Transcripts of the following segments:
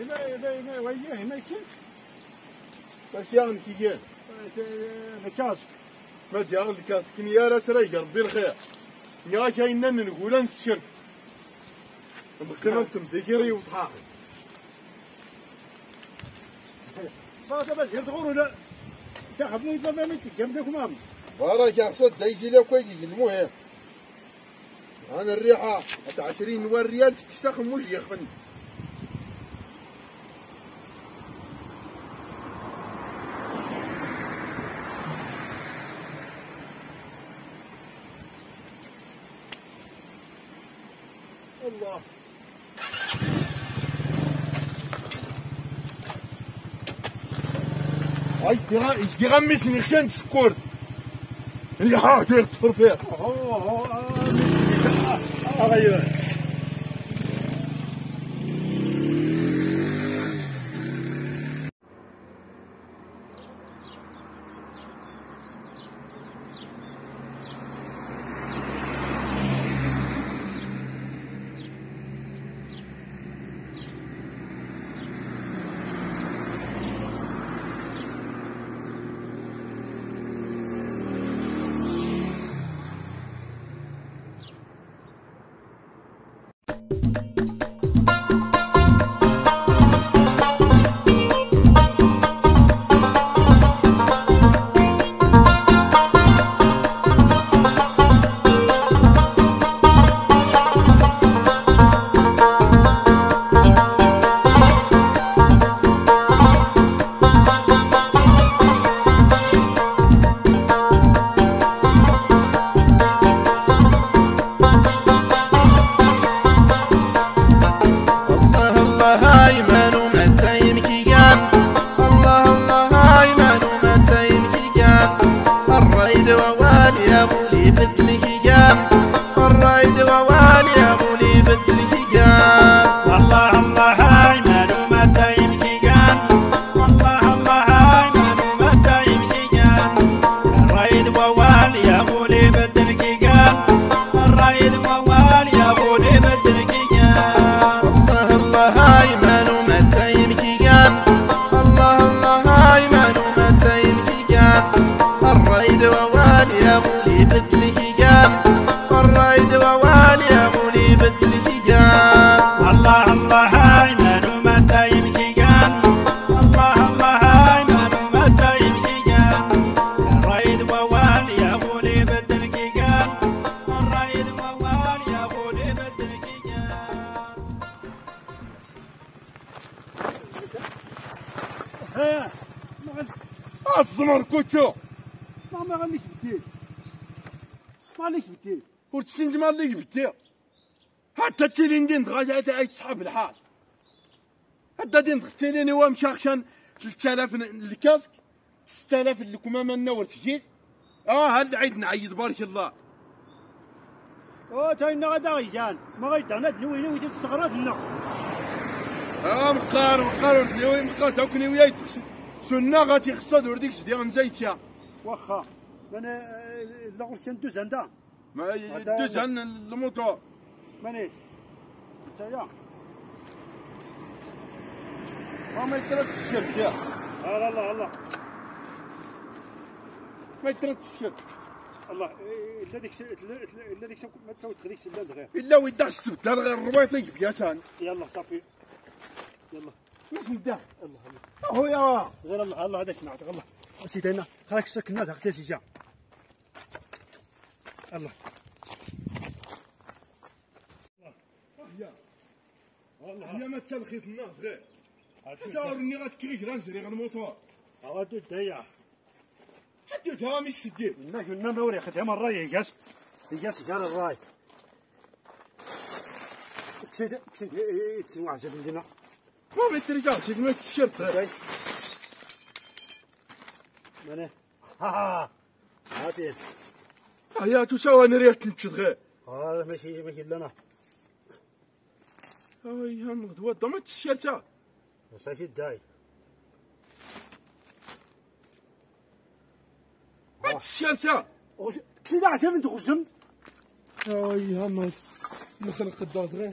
وياه ما يمكن فكيان كيان الكاسك ما ديال الكاس كني يا راس رايق ربي الخير. يا كاين نقول نسكر مقيمة تمديكيري وطحاقي ما تبغى تغور ولا تاخذني إذا ما متكلم ذاك مام؟ بارك يا خصوص دايزي لو كويس المهم أنا الريحة 20 ريال تكسخ مش يخفن الله هاي ترى إيش تغمسني خان تسكر الريحة تغطر فيها هو هو أغير الله Santa قال الزمر كوتشو ما ما غنيش بديل ما ليش بديل ورتسنج ما اللي جبتي حتى تيلين دين غاجة تاعي تصحاب الحال. حتى دين تيلين هو مشاخشان 3000 الكاسك 6000 الكمامة النور تجيت. آه هل عيد نعيد بارك الله. أو تاينا غدا غيجان. ما غيدانا نوي نوي تستغرد لنا. آه مقار مقار ديوي مقار؟ توكني وياي. سنة غاتي خصاد ورديك سدي غنزايت يا واخا أنا لا قلت كان دوز عندها. ما يدوز عن الموتور. مانيش انت يا. ما يترك تسكت يا. لا لا الله ما يترك تسكت. الله إلا ديك الا ديك ما تاوت غير إلا ويدا السبت غير الربيط يجيب يا تان يلا صافي. يلا. واش ندا الله الله هو يا غير الله الله هذاك نعطيك الله سيدنا خلاك سكنا تحت سيجا. الله هي ما تلخيط النهض غير. حتى ورني غتكريك رانزري غير الموتور. عواد الديا حتى تها مش سديت ما قلنا موري خدها مرة يقاس يقاس قال الراي. كسيد كسيد تسمع عجب لنا ما ما تسكت غير ماني ها ها هاتين هيا تساوى أنا ريت نتشد غير هذا ماشي ماشي لنا هاي هم غدوة ما تسكت ماشي الداي ما تسكت كسيد عجب انت خشمت هاي هم نخلق آه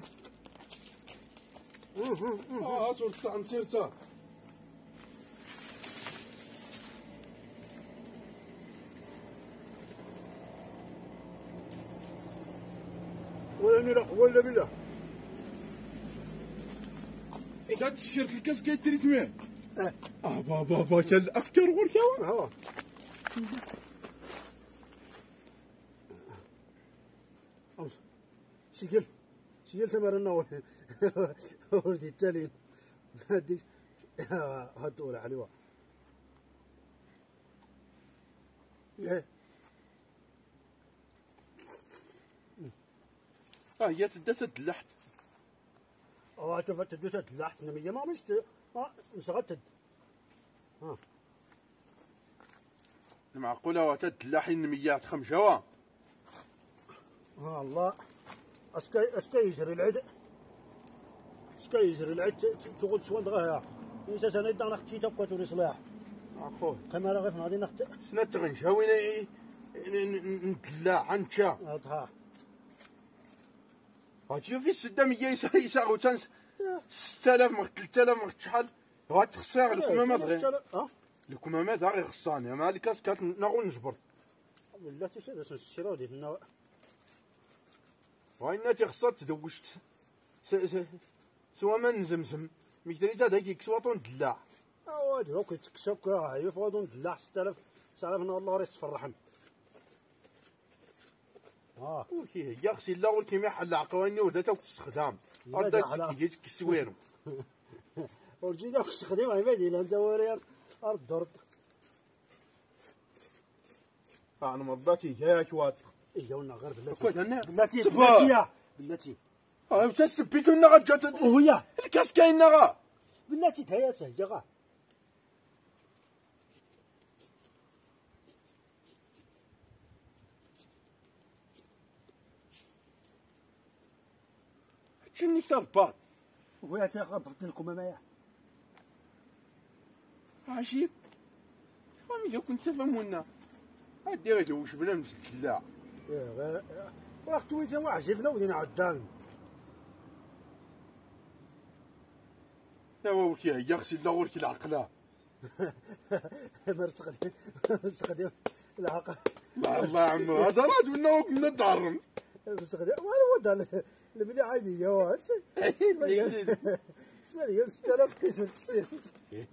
هاتو الساعة نسير تا ولا لا ولا بالله إذا تسيرت الكاس كيدير تمام آه. بابا بابا كان الأفكار غير هو. أمس سجل سجل تمرنا ولدي التالي هديك هدول عليها إيه آه هي تدا تدلحت. آه شوف تدوس تلحت نمية ما مشت ما مسغت ها. معقولة وتدلحي النميات خمسة وا الله. اسكي يجري العد اسكي يجري العد تقول سوان دغاها إنسا سنة يدان أختي تبقى توري صلاح عقول كما رغي في نادي نخت سنة تغنشا وين ندلع عنشا أطها هاتشوف في السدة مية يسا يسا غوتان ستة آلاف مغ تلت آلاف مغ تشحال غاتخسر الكمامات غير ها الكمامات غير خصاني مع الكاس كات ناغو نجبر ولا تشي هذا الشراو ديال النوع وين تيخصها تدوشت س- س- سوا ما نزمزم ميكتري تا داك يكسواطو ندلع أواد هو كيتكسب هاي فوضون دلاح 6000 9000 الله راه تفرحن آه وكي هي خصي لا ولكي ما حل عقواني ودا تا تستخدم دعلا. تسكي كسوينو ورجي داك تستخدم هاي بادي لا انت وري ارض درد أنا مضاتي جاك وات ايا ونا غير بلاتي. بلاتي. بلاتي بلاتي. آه وتا سبيتو النغا جات وهي الكاس كاين نغا بلاتي تهيا سهجة غا. شنو كتر بات وهي تاخذ بغت لكم معايا عجيب. فهمي لو كنت تفهمونا؟ هادي غير وش بلا مزدلا إيه، غير وقت ويتا وعجبنا ودينا عدان. يا وكي هي خصي لا ولكي العقلة. مرسخدم مرسخدم العقل الله يا عمو هذا راد ولا كنا دارم مرسخدم وأنا ودا الملي عادي يا واد اسمع لي 6000 كيس التسعين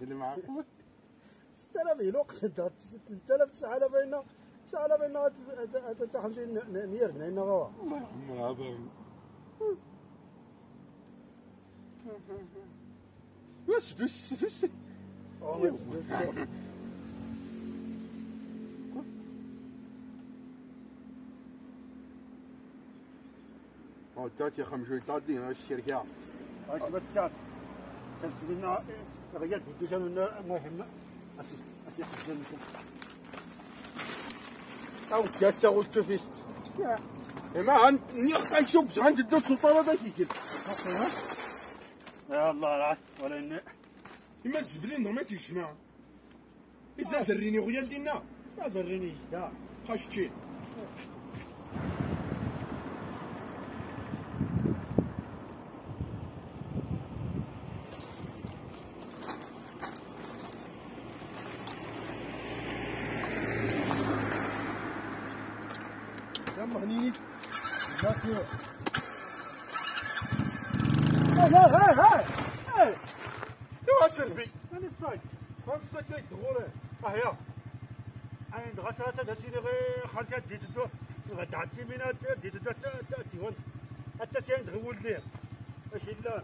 اللي معقول 6000 يلوق 3000 9000 هنا 9000 هنا حتى 50 نيرنا هنا غوا. عمو هذا بس بس بس. أو تاتي خمسة تادين الشركة اسمع الساعة سلسلنا غيرت الدجاج مهم. اسي اسي الدور سلطانة ذاك يجي يا الله العافية ولا إني. إما الزبلين ما تيجمع. إذا زريني غيال دينا. لا زريني دا قاشتي يلا هنيني ناكيو هاي هاي هاي هاي يا سلبي أنا الصايد خمسة كيك غوري أهيا عند غسالة تسيري غير خالتها ديت الدو غدعتي من ديت الدو تأتي وانت حتى سين تغول ليه اش لا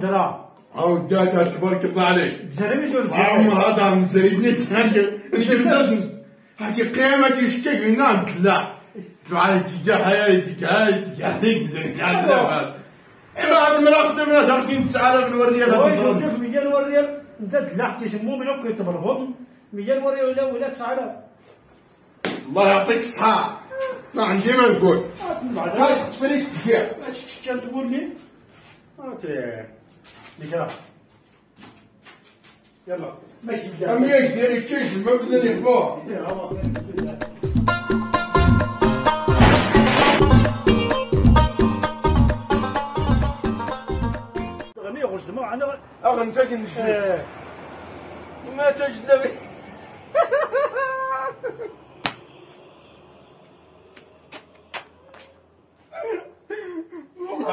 درا. عوداتها تبارك الله عليك. زرمي زول عمر هذا مزيدني بزاز هاتي قيمة تشكيك لنا لا. تعالي تجاه هاي تجاه تجاه يعني لا إما هذا مراقب من تاخدين 9000 نوريها هو شوف مليون وريال أنت تلاحتي سمو من أوكي تبرهم مليون وريال ولا ولا 9000 الله يعطيك الصحة ما عندي ما نقول. هاي خصفريس تجاه اش كان تقول لي؟ ليك يلا ماشي أم يقدر يتشيش ما بدنا يفوق غني غش دماغ أنا أغن تجن آه، ما تجنبي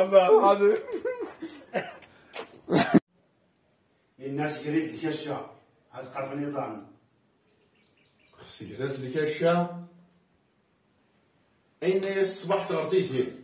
الله هذا الناس قريت الكشة هذا قرف النظام خصك لك الشام أين يصبحت أرتيسي